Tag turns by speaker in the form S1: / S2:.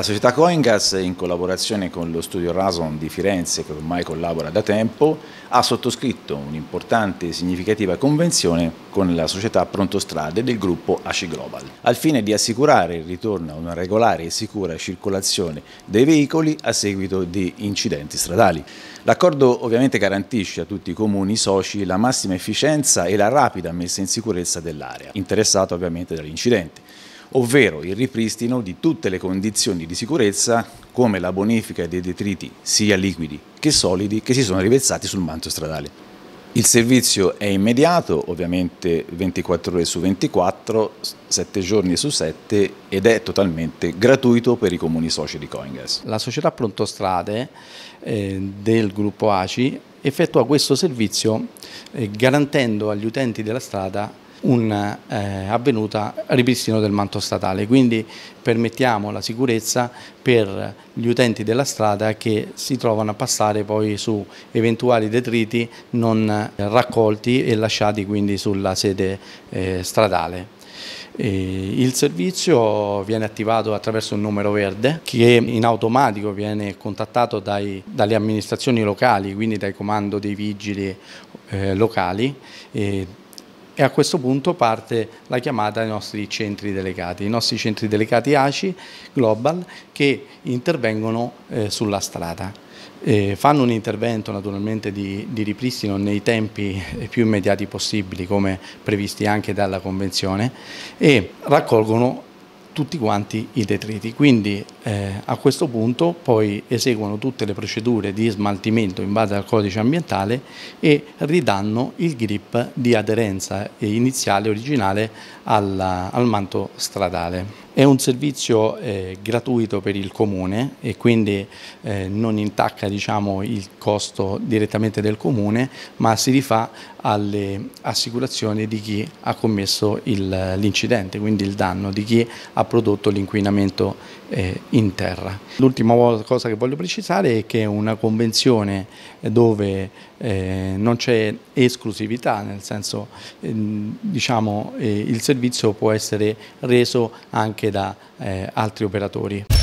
S1: La società Coingas, in collaborazione con lo studio Rason di Firenze, che ormai collabora da tempo, ha sottoscritto un'importante e significativa convenzione con la società Prontostrade del gruppo ACI Global, al fine di assicurare il ritorno a una regolare e sicura circolazione dei veicoli a seguito di incidenti stradali. L'accordo ovviamente garantisce a tutti i comuni soci la massima efficienza e la rapida messa in sicurezza dell'area, interessata ovviamente dagli incidenti ovvero il ripristino di tutte le condizioni di sicurezza come la bonifica dei detriti sia liquidi che solidi che si sono riversati sul manto stradale. Il servizio è immediato, ovviamente 24 ore su 24, 7 giorni su 7 ed è totalmente gratuito per i comuni soci di Coingas.
S2: La società Prontostrade eh, del gruppo ACI effettua questo servizio eh, garantendo agli utenti della strada un eh, avvenuta ripristino del manto statale, quindi permettiamo la sicurezza per gli utenti della strada che si trovano a passare poi su eventuali detriti non raccolti e lasciati quindi sulla sede eh, stradale. Il servizio viene attivato attraverso un numero verde che in automatico viene contattato dai, dalle amministrazioni locali, quindi dai comando dei vigili eh, locali e a questo punto parte la chiamata ai nostri centri delegati, i nostri centri delegati ACI Global che intervengono eh, sulla strada. Eh, fanno un intervento naturalmente di, di, ripristino nei tempi più immediati possibili come previsti anche dalla Convenzione e raccolgono tutti quanti i detriti. Quindi eh, a questo punto poi eseguono tutte le procedure di smaltimento in base al codice ambientale e ridanno il grip di aderenza iniziale originale alla, al manto stradale. È un servizio eh, gratuito per il comune e quindi eh, non intacca diciamo, il costo direttamente del comune ma si rifà alle assicurazioni di chi ha commesso l'incidente, quindi il danno, di chi ha prodotto l'inquinamento eh, in terra. L'ultima cosa che voglio precisare è che è una convenzione dove eh, non c'è esclusività, nel senso eh, diciamo, eh, il servizio può essere reso anche da eh, altri operatori.